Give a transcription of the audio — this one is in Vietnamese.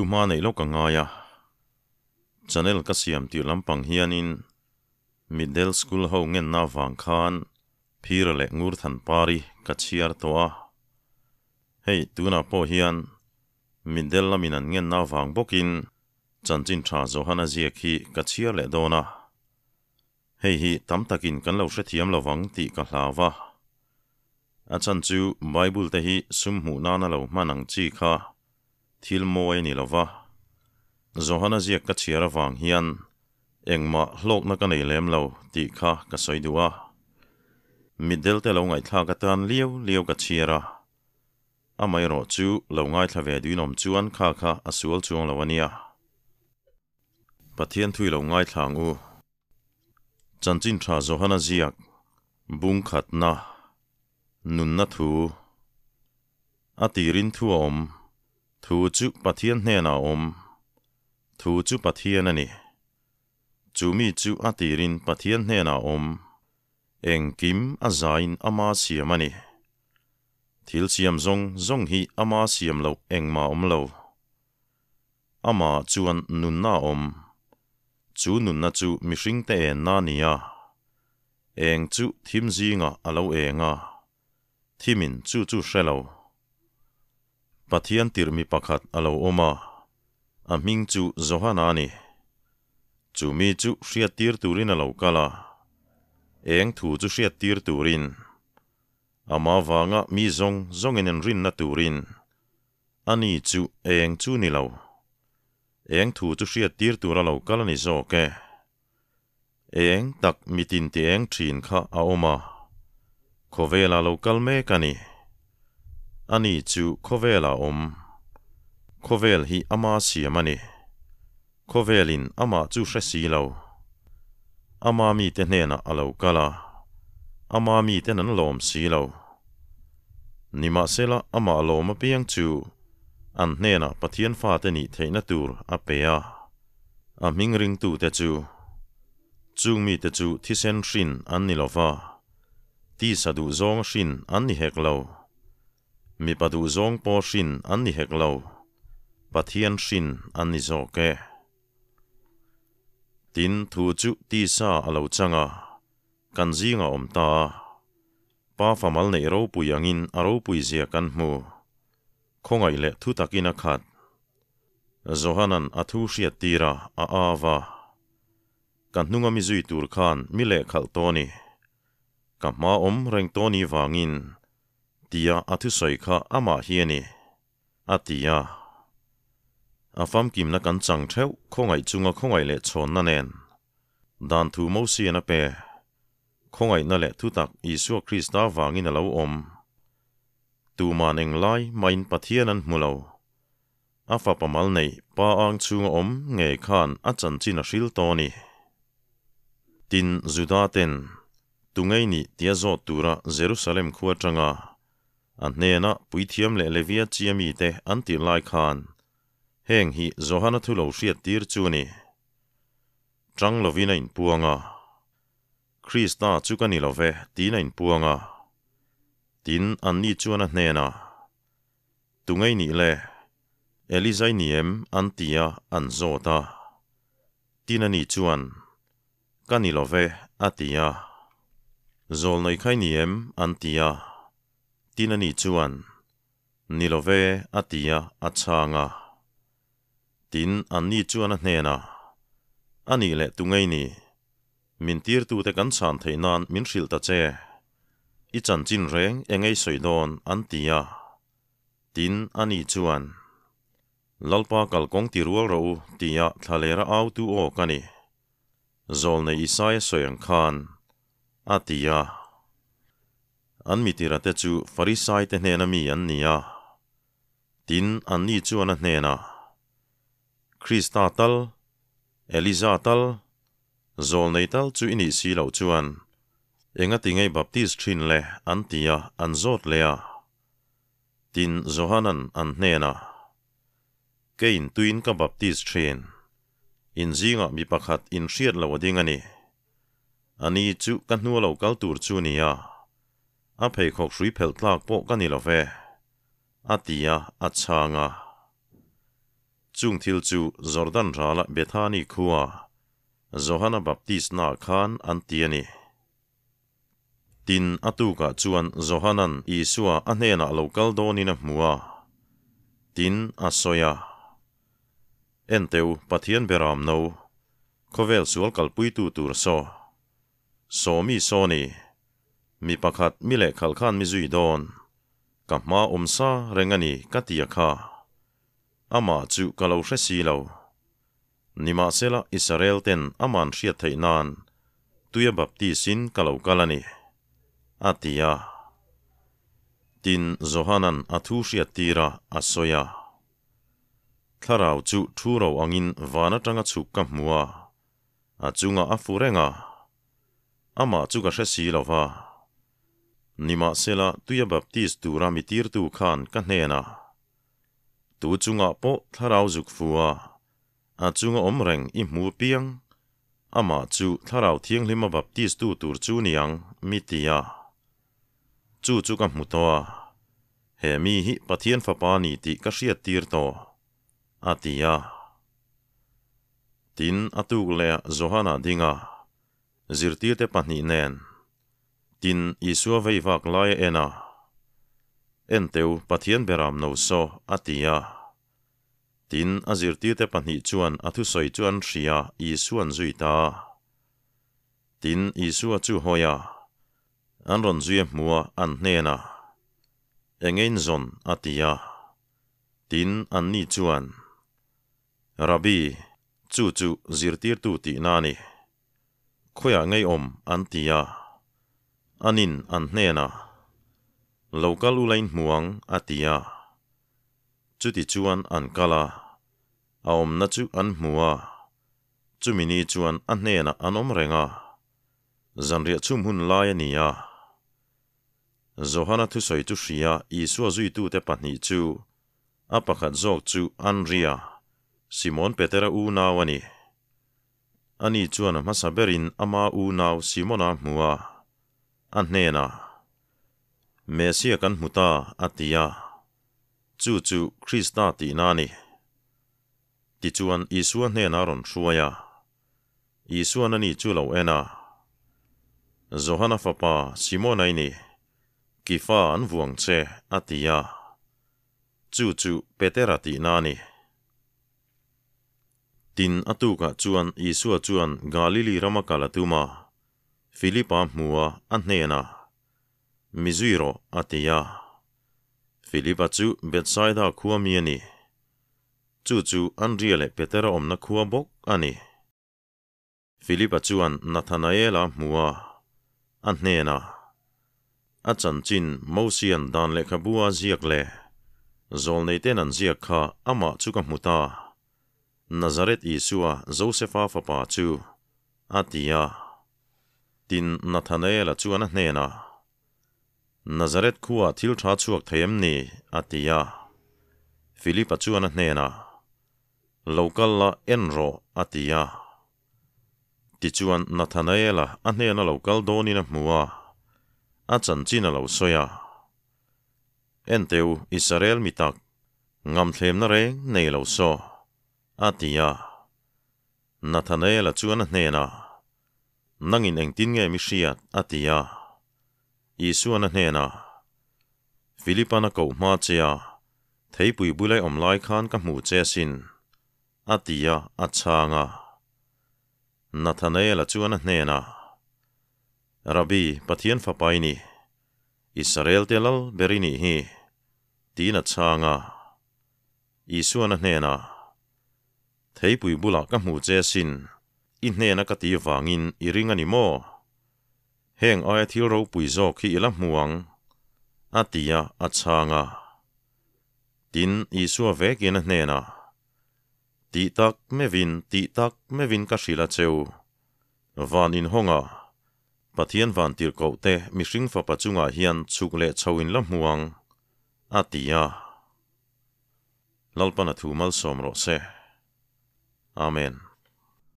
thu ma nei lo ka nga ya channel ka siam ti lampang hianin, middle school ho ngen na wang khan phir le ngur than pari ka chiar to a hei tuna po hian, middle lamin an ngen na wang bokin chanchin tha zo hana zia khi ka chiar le dona. Hei, hi, tam takin kan lo hre thiam lo wang ti ka hlawa a chan chu, bible te hi, sum hu na na lo manang chi kha thil moi ni lova zohana zia ka chiara wang hian engma hlok na ka nei lem lo ti kha ka soi duwa middel te lo ngai thla ka tan liu liu ka chiara amai mai ro chu lo ngai thla ve du nom chuan kha kha asual chuang lo ania. Pathian thui lo ngai thlang u chanchin tha zohana ziak. Bung khat na. Nun na thu. Atirin tirin thu om thu chu pathian hne na om thu chu pathian ani chu mi chu a tirin pathian hne na om eng kim a zain ama siam ani thil siam zong zong hi ama siam lo eng ma om lo ama chuan nun na om chu nun na chu mi sinh te en na nia eng chu thim zinga alo enga thimin chu chu hrelo pathian tirmi pakhat alo oma a. Ming chu zohana ni chu mi chu hria tir turin alo kala. Eng thu chu hria tir turin ama wanga mi zong, zongin en rin na turin. Ani chu eng chu ni lo. Eng thu chu hria tir tur alo kala ni zo ke. Eng tak mitin ti eng thin kha a oma khovela lo อันนี้จูโคเวลาอมโคเวลฮีอามาเสียมันนี่โคเวลินอามาจูเชสีเลาอามามีแต่เนน่อาเรากาลาอามามีเต่นั้นลมสีเรวนิมาเสลาอามาลมมเปียงจูอันเนน่ปะเทียนฟ้าเตนีเทนตูรอเปียอามิงริงตูเตจูจูมีเตจูที่เซนชินอันนิลาวาที่สะดุจงชินอันนิเฮกเรว chu hre si lo ama mi te hnena alo kala ama mi te nan lom si lo nima sela ama lom piang chu an hnena pathian fa te ni theina tur a pea a ming ring tu te chu chung mi te chu thisen hrin an ni lova ti sadu zong hrin an ni hek lo mi padu zong po shin an ni hek lo pathian shin an ni zo ke. Tin thu chu ti sa alo changa. Kan zinga om ta. Pa famal nei ro pu yangin aro pui zia kan mu khongai le thu takina khat. Zohanan athu shia tira a awa kan hnunga mi zui tur khan mi le khal toni ka ma om reng toni wangin tia atu soi kha ama hiani atia. Afam kim na kan chang theu, khongai chunga khongai le chon na nen. Dan thu mo si na pe. Khongai na le thu tak isu krista wangin alo om. Tu maneng lai main pathian an mulo afa pamal nei, pa ang chunga om nge khan a chan chin a to ni. Tin zudaten tungei ni tia zo tura jerusalem khuwa an an nena pui thiam le levia chiami te, an ti lai khan. Heng hi zohana thu lo hriat tir chu ni. Trang lovina in puanga krista chu ka ni love tina in puanga tin an ni chuana hnena tungai ni le. Elizai niem an tia an zota tina ni chuan ka lo ve atia zol noi khai niem an tia tina ni chuan nilove atia achanga tin an ni chuan a hnena ani le tungai ni. Min tir tu te kan chan theinan min ril ta che. I chan chin reng engai soidon an tia. Tin ani chuan. Lalpa kalkong ti rual ro tia thalera au tu o kani zol nei isai soyang khan. Atia an mi tira te chu farisai te hnena mi an nia tin an ni chu an hnena krista tal eliza tal zol nei tal chu ini si lo chuan enga tingai baptist thin le an tia an zot lea tin zohanan an hnena kein tuin ka baptist thin. In zinga mi pakhat in hriat lo ding ani. Ani chu kan hnu lo kal tur chu nia 앞에 곡 수입할 락보 간이라베 아티야 아차가 중틸주 조르단 라라 베타니 쿠아 조하나 밥티스 나 칸 안티니 tin atuka chuan johanan isua a hnena local donina hmua tin asoya. Enteu pathian beram no khovel sual kalpui tu tur so somi soni. มีปะขัดมีเละขัลข้านมีจุยโดนกับมาอมซาเรงนีกัติยาคาอามาจุกะเลาเชสีเลานิมาเซลาอิสราเอลเตนอามานเชียไทนานตุยบับตีสินกะเลากะลานีอาติยาตินโซฮานันอาทูเชียตีระอาโซยาทาราวจุทูเราอังินวานาจังจุกัมมัวอาจุงอาฟูเรงาอามาจุกะเชสีเลาวา nima sela tuya baptist tu ramitir tu khan ka hnena tu chunga po tharau zuk fuwa a chunga omreng i hmu piang ama chu tharau thiang lima baptist tu tur chu niang mitia chu chu ka hmu to he mi hi pathian fa pa ni ti ka hriat tir to atia tin atuk le zohana dinga zirtir te pahni nen tin isua vei vak lai ena. En teu pathian beram no so, atia. Tin azirtir te pahni chuan athu soi chuan hria isuan zui ta. Tin isua chu hoya an ron zui e mua, an hnena engein zon, atia. Tin an ni chuan rabi chu chu zirtir tu ti nani. Khoya ngei om, an tia anin an hnena local ulain muang atia. Chuti chuan an kala. Aom om na chu an mua. Chumini chuan an hnena an om renga. Zanria chum hun lai ania zohana thu soi tu shia i su zui tu te pahni chu. Apakhat zok chu an ria. Simon petera u nawani ani. Chuan masaberin ama u naw simona 안내나 메시아 간 무타 아티야 주주 크리스타 디나니 디주안 이수아 네나론 수아야 이수아나니 주로 에나 조하나 파파 시모나이니 기파 안부앙체 아티야 주주 베테라티 나니 딘 아투가 주안 이수아 주안 갈릴리 라마칼라 투마 Philippa mua antneena. Misiro atia. Philippa zu Betsaida kuamieni. Zuzu anriele Petera omna kuabok ani. Philippa zuan Nathanaela mua. Antneena. Atsan chin Mosian dan lekabua ziakle. Zolneitenan ziakka ama tsukamutaa. Nazaret Isua Josefa fapa zu. Atia. Tin Nathanaela chuan a hnena Nazaret khuwa thil tha chuak thayam ni atia Philippa chuan a hnena local la enro atia ti chuan Nathanaela a hnena local donina hmuwa a. Chan china lo soya. Enteu Israel mitak ngam thlem na reng nei lo so. Atia Nathanaela chuan a hnena nangin eng tin nge mi hriat atia Isua na hnena Philippa na ko ma chea thei pui bulai om lai khan ka hmu che sin atia achanga Nathanael chuan a hnena Rabbi pathian fa paini Israel telal berini hi tina changa Isua na hnena thei pui bula ka hmu che sin i hnena ka ti wangin i ring ni mo. Heng ai thil rau pui zo ki ila muang, a tia a changa. Tin i sua vek ina hnena. Ti tak me vin, ti tak me vin ka shila cheu. Van in honga. Pathian van tir kau te mi fa pachunga hian chuk le chawin la muang, a. Lalpana thu mal somro se. Amen.